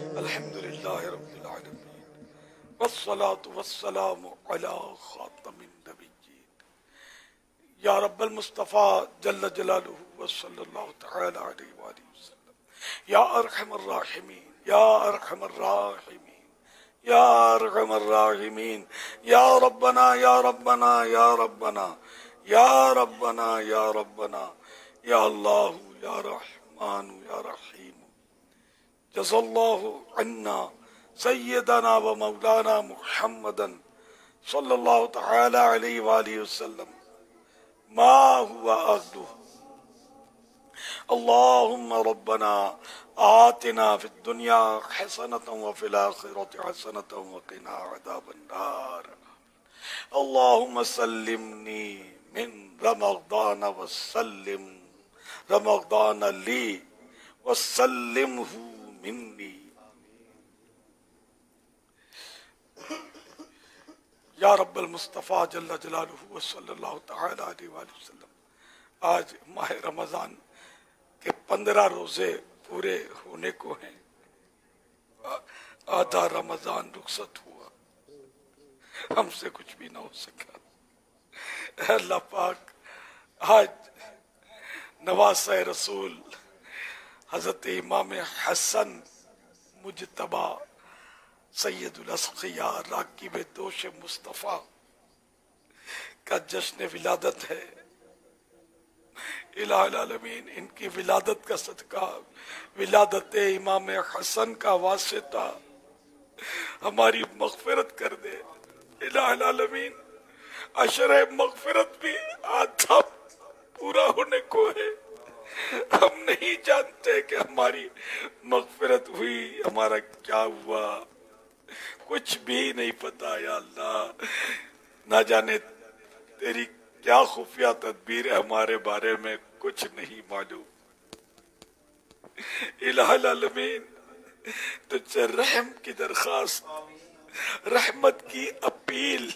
الحمد لله رب العالمين والصلاة والسلام على خاتم النبيين يا رب المصطفى جل جلاله وصلى الله تعالى عليه وآله وسلم يا أرحم الراحمين يا أرحم الراحمين يا أرحم الراحمين يا ربنا يا ربنا يا ربنا يا ربنا يا ربنا يا الله يا رحمن يا رحيم جزا الله عنا سيدنا ومولانا محمدا صلى الله تعالى عليه وآله وسلم. ما هو أهله؟ اللهم ربنا آتنا في الدنيا حسنة وفي الآخرة حسنة وقنا عذاب النار. اللهم سلمني من رمضان وسلم رمضان لي وسلمه مني یا رب المصطفیٰ جل جلالہ صلی اللہ تعالی علیہ وآلہ وسلم آج ماہ رمضان کے پندرہ روزے پورے ہونے کو ہیں آدھا رمضان رخصت ہوا ہم سے کچھ بھی نہ ہو سکا اللہ پاک آج نواز رسول حضرت امام حسن مجتبہ سید الاسقیہ راکب دوش مصطفیٰ کا جشن ولادت ہے۔ الہ العالمین، ان کی ولادت کا صدقہ، ولادت امام حسن کا واسطہ ہماری مغفرت کر دے۔ الہ العالمین عشر مغفرت بھی آدھا پورا ہونے کو ہے۔ ہم نہیں جانتے کہ ہماری مغفرت ہوئی، ہمارا کیا ہوا؟ کچھ بھی نہیں پتا، یا اللہ، نہ جانے تیری کیا خفیہ تدبیر ہے ہمارے بارے میں، کچھ نہیں معلوم۔ الہ العالمین، تجھ سے رحم کی درخواست، رحمت کی اپیل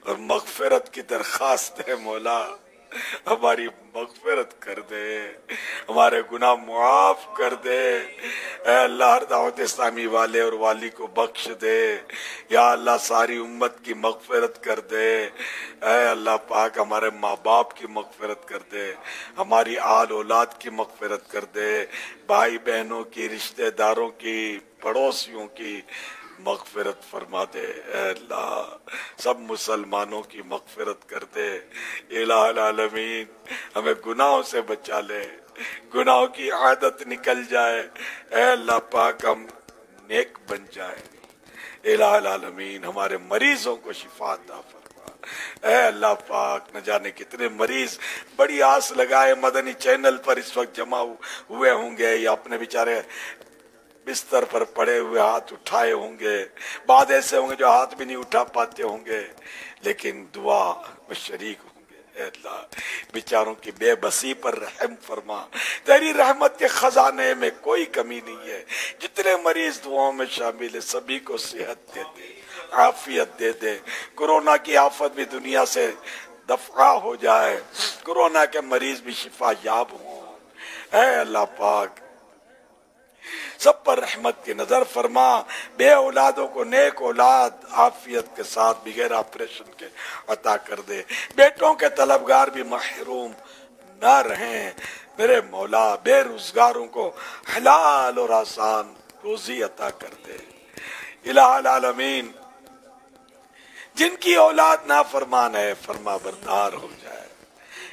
اور مغفرت کی درخواست ہے مولا۔ ہماری مغفرت کر دے، ہمارے گناہ معاف کر دے۔ اے اللہ، ہر دعوت اسلامی والے اور والی کو بخش دے۔ یا اللہ، ساری امت کی مغفرت کر دے۔ اے اللہ، پاک ہمارے ماں باپ کی مغفرت کر دے۔ ہماری آل اولاد کی مغفرت کر دے۔ بھائی بہنوں کی، رشتہ داروں کی، پڑوسیوں کی مغفرت فرما دے اے اللہ، سب مسلمانوں کی مغفرت کر دے الہ العالمین، ہمیں گناہوں سے بچا لے۔ گناہوں کی عادت نکل جائے۔ اے اللہ، پاک ہم نیک بن جائے الہ العالمین، ہمارے مریضوں کو شفا عطا فرما۔ اے اللہ، پاک نہ جانے کتنے مریض بڑی آس لگائے مدنی چینل پر اس وقت جمع ہوئے ہوں گے یا اپنے بیچارے بستر پر پڑے ہوئے ہاتھ اٹھائے ہوں گے۔ بعد ایسے ہوں گے جو ہاتھ بھی نہیں اٹھا پاتے ہوں گے۔ لیکن دعا میں شریک ہوں گے۔ اے اللہ، بیچاروں کی بے بسی پر رحم فرما۔ تیری رحمت کے خزانے میں کوئی کمی نہیں ہے۔ جتنے مریض دعاوں میں شامل ہے سبھی کو صحت دے دے، عافیت دے دے۔ کرونا کی آفت بھی دنیا سے دفعہ ہو جائے۔ کرونا کے مریض بھی شفا یاب ہوں۔ اے اللہ پاک سب پر رحمت کی نظر فرما۔ بے اولادوں کو نیک اولاد عافیت کے ساتھ بغیر آپریشن کے عطا کر دے۔ بیٹوں کے طلبگار بھی محروم نہ رہیں۔ میرے مولا، بے روزگاروں کو حلال اور آسان روزی عطا کر دے۔ الہ العالمین، جن کی اولاد نہ فرمان ہے، فرما بردار ہو جائے۔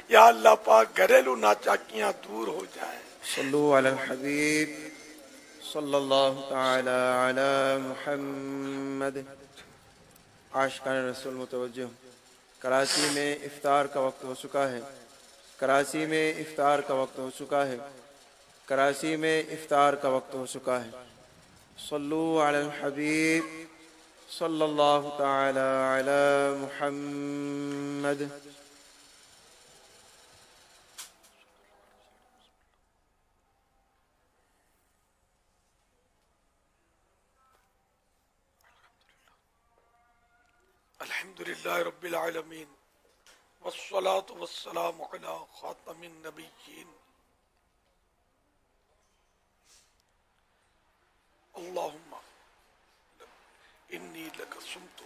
یا اللہ پاک، گھریلو ناچاکیاں دور ہو جائیں۔ صلو علی الحبیب۔ صلی اللہ تعالی علی محمد. عاشقان رسول متوجہ کراچی میں افطار کا وقت ہو چکا ہے۔ کراچی میں افطار کا وقت ہو چکا ہے۔ کراچی میں افطار کا وقت ہو چکا ہے۔ صلو علی الحبیب صلی اللہ تعالی علی محمد۔ الحمد لله رب العالمين والصلاة والسلام على خاتم النبيين. اللهم إني لك صمت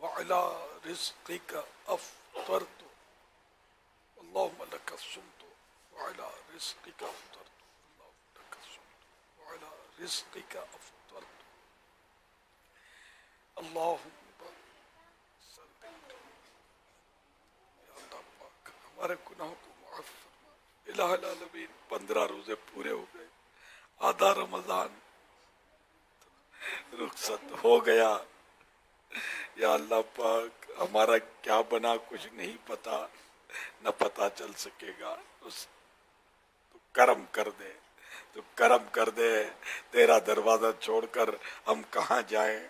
وعلى رزقك أفطرت. اللهم لك صمت وعلى رزقك أفطرت. اللهم لك صمت وعلى رزقك أفطرت. اللهم صل یا اللہ پاک ہمارے گناہوں کو معاف فرما الہ العالمین، پندرہ روزے پورے ہو گئے۔ آدھا رمضان رخصت ہو گیا۔ یا اللہ پاک، ہمارا کیا بنا کچھ نہیں پتا، نہ پتا چل سکے گا۔ اس تو کرم کر دے، تو کرم کر دے۔ تیرا دروازہ چھوڑ کر ہم کہاں جائیں؟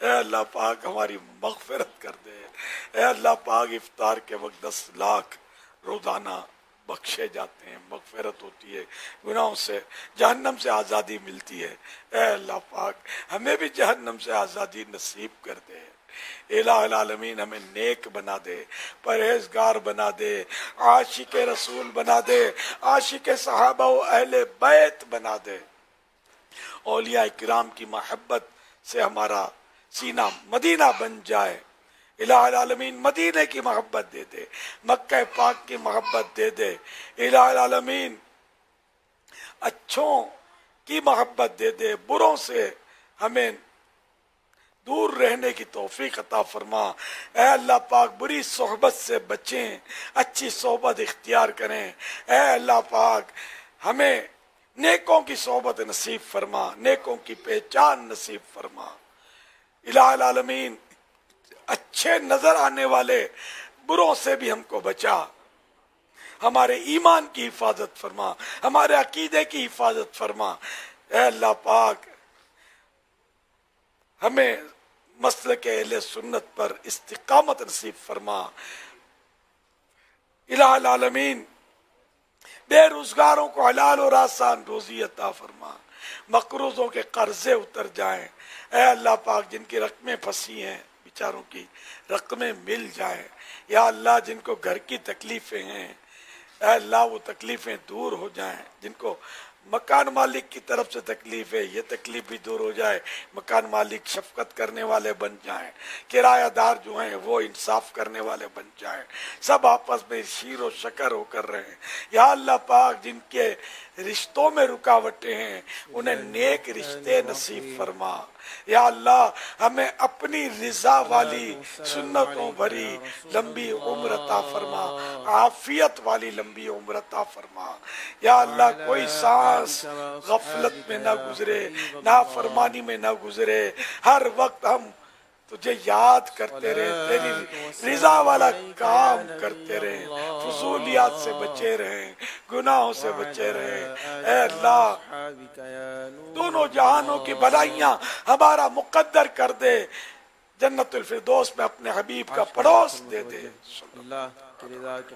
اے اللہ پاک، ہماری مغفرت کر دے۔ اے اللہ پاک، افطار کے وقت دس لاکھ روزانہ بخشے جاتے ہیں، مغفرت ہوتی ہے، گناہوں سے جہنم سے آزادی ملتی ہے۔ اے اللہ پاک، ہمیں بھی جہنم سے آزادی نصیب کر دے۔ الہ العالمین، ہمیں نیک بنا دے، پرہیزگار بنا دے، عاشق رسول بنا دے، عاشق صحابہ و اہل بیت بنا دے۔ اولیاء کرام کی محبت سے ہمارا سینہ مدینہ بن جائے۔ الہ العالمین مدینہ کی محبت دے دے، مکہ پاک کی محبت دے دے۔ الہ العالمین اچھوں کی محبت دے دے، بروں سے ہمیں دور رہنے کی توفیق عطا فرما۔ اے اللہ پاک، بری صحبت سے بچیں، اچھی صحبت اختیار کریں۔ اے اللہ پاک، ہمیں نیکوں کی صحبت نصیب فرما، نیکوں کی پہچان نصیب فرما۔ الہ العالمین اچھے نظر آنے والے بروں سے بھی ہم کو بچا۔ ہمارے ایمان کی حفاظت فرما، ہمارے عقیدے کی حفاظت فرما۔ اے اللہ پاک، ہمیں مسل کے اہل سنت پر استقامت نصیب فرما۔ الہ العالمین، بے روزگاروں کو حلال اور آسان روزی عطا فرما۔ مقروضوں کے قرضے اتر جائیں۔ اے اللہ پاک، جن کی رقمیں پھنسی ہیں بیچاروں کی رقمیں مل جائیں۔ یا اللہ، جن کو گھر کی تکلیفیں ہیں، اے اللہ، وہ تکلیفیں دور ہو جائیں۔ جن کو مکان مالک کی طرف سے تکلیف ہے، یہ تکلیف بھی دور ہو جائے۔ مکان مالک شفقت کرنے والے بن جائیں۔ کرایہ دار جو ہیں، وہ انصاف کرنے والے بن جائیں۔ سب آپس میں شیر و شکر ہو کر رہے ہیں یا اللہ پاک، جن کے رشتوں میں رکاوٹیں ہیں۔ انہیں نیک رشتے نصیب فرما۔ یا اللہ، ہمیں اپنی رضا والی سنتوں بھری لمبی عمر عطا فرما۔ عافیت والی لمبی عمر عطا فرما۔ یا اللہ، کوئی سانس غفلت میں نہ گزرے نہ فرمانی میں نہ گزرے۔ ہر وقت ہم تجھے یاد کرتے رہے تیری رضا والا کام کرتے رہے۔ فضولیات سے بچے رہے گناہوں سے بچے رہے۔ اے اللہ دونوں جہانوں کی بلائیاں ہمارا مقدر کر دے۔ جنت الفردوس میں اپنے حبیب کا پڑوس دے دے۔ اللہ کی رضا کے